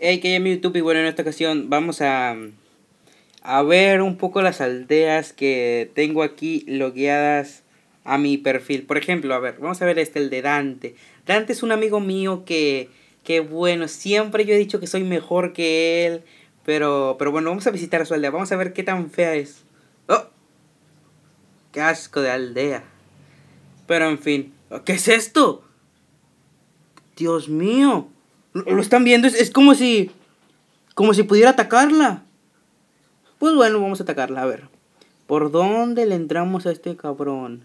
Hey, que mi YouTube y bueno, en esta ocasión vamos a, a ver un poco las aldeas que tengo aquí logueadas a mi perfil. Por ejemplo, a ver, vamos a ver este, el de Dante. Dante es un amigo mío que, que bueno, siempre yo he dicho que soy mejor que él. Pero, pero bueno, vamos a visitar su aldea. Vamos a ver qué tan fea es. ¡Oh! ¡Qué de aldea! Pero en fin. ¿Qué es esto? Dios mío. ¿Lo están viendo? Es, como si... Como si pudiera atacarla. Pues bueno, vamos a atacarla. A ver. ¿Por dónde le entramos a este cabrón?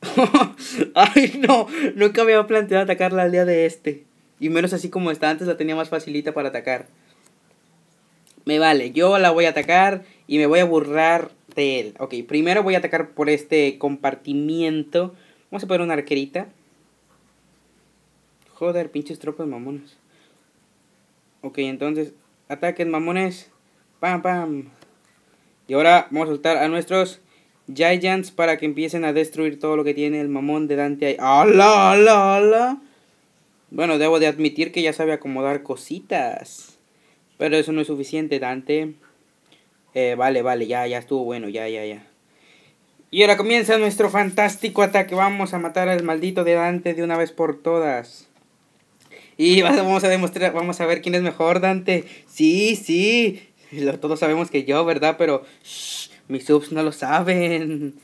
Ay, no. Nunca había planteado atacarla al día de este. Y menos así como está antes, la tenía más facilita para atacar. Me vale, yo la voy a atacar y me voy a burlar de él. Ok, primero voy a atacar por este compartimiento. Vamos a poner una arquerita. Joder, pinches tropas mamones. Ok, entonces, ataquen mamones. Pam, pam. Y ahora vamos a soltar a nuestros Giants para que empiecen a destruir todo lo que tiene el mamón de Dante ahí. ¡Hala, hala, hala! Bueno, debo de admitir que ya sabe acomodar cositas. Pero eso no es suficiente, Dante. Eh, vale, vale, ya, ya estuvo bueno, ya, ya, ya. Y ahora comienza nuestro fantástico ataque. Vamos a matar al maldito de Dante de una vez por todas. Y vamos a demostrar, vamos a ver quién es mejor, Dante. Sí, sí. Todos sabemos que yo, ¿verdad? Pero mis subs no lo saben.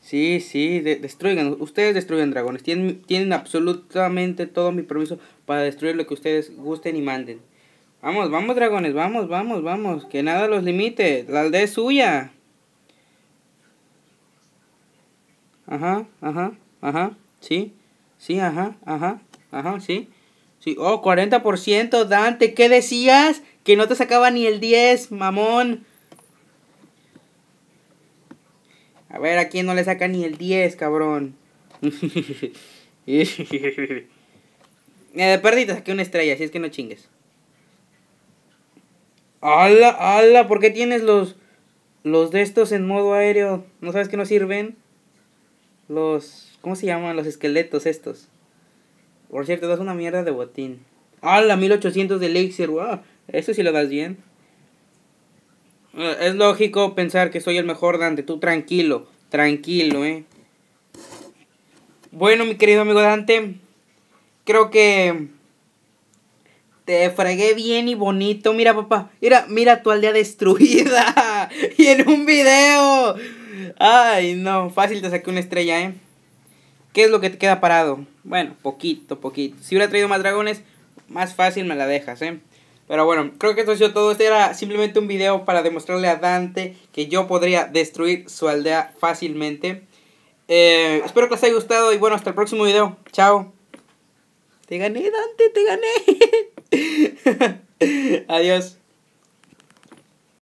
Sí, sí, destruyan. Ustedes destruyen dragones. Tienen, tienen absolutamente todo mi permiso para destruir lo que ustedes gusten y manden. Vamos, vamos, dragones. Vamos, vamos, vamos. Que nada los limite. La aldea es suya. Ajá, ajá, ajá. Sí. Sí, ajá, ajá, ajá, sí. Sí, oh, 40%, Dante, ¿qué decías? Que no te sacaba ni el 10, mamón. A ver, ¿a quién no le saca ni el 10, cabrón? eh, de perdita saqué una estrella, así es que no chingues. ¡Hala, hala! ¿Por qué tienes los, los de estos en modo aéreo? ¿No sabes que no sirven? Los ¿Cómo se llaman los esqueletos estos? Por cierto, das una mierda de botín. ¡Ah, la 1800 de elixir! ¡Wow! Eso sí lo das bien. Eh, es lógico pensar que soy el mejor Dante. Tú tranquilo, tranquilo, eh. Bueno, mi querido amigo Dante. Creo que te fregué bien y bonito. Mira, papá. Mira, mira tu aldea destruida. y en un video. Ay, no. Fácil te saqué una estrella, eh. ¿Qué es lo que te queda parado? Bueno, poquito, poquito. Si hubiera traído más dragones, más fácil me la dejas, ¿eh? Pero bueno, creo que esto ha sido todo. Este era simplemente un video para demostrarle a Dante que yo podría destruir su aldea fácilmente. Eh, espero que les haya gustado y bueno, hasta el próximo video. Chao. Te gané, Dante, te gané. Adiós.